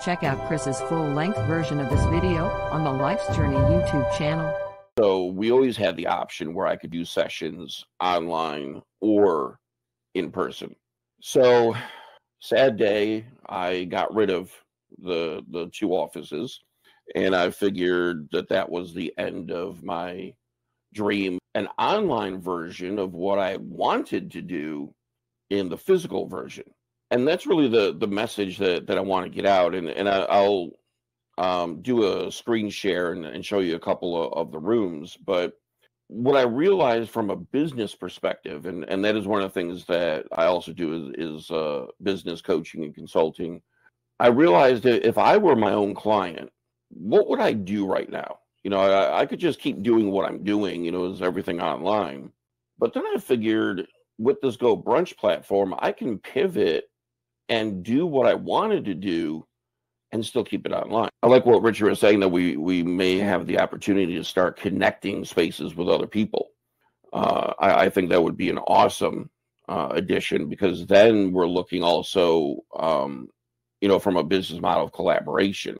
Check out Chris's full-length version of this video on the Life's Journey YouTube channel. So we always had the option where I could do sessions online or in person. So sad day, I got rid of the the two offices and I figured that that was the end of my dream an online version of what I wanted to do in the physical version. And that's really the the message that, that I want to get out. And and I, will um, do a screen share and, and show you a couple of, of the rooms. But what I realized from a business perspective, and, and that is one of the things that I also do is, is uh, business coaching and consulting. I realized that if I were my own client, what would I do right now? You know, I, I could just keep doing what I'm doing, you know, is everything online. But then I figured with this GoBrunch platform, I can pivot and do what I wanted to do and still keep it online. I like what Richard was saying that we we may have the opportunity to start connecting spaces with other people. Uh, I, I, think that would be an awesome uh, addition because then we're looking also, um, you know, from a business model of collaboration.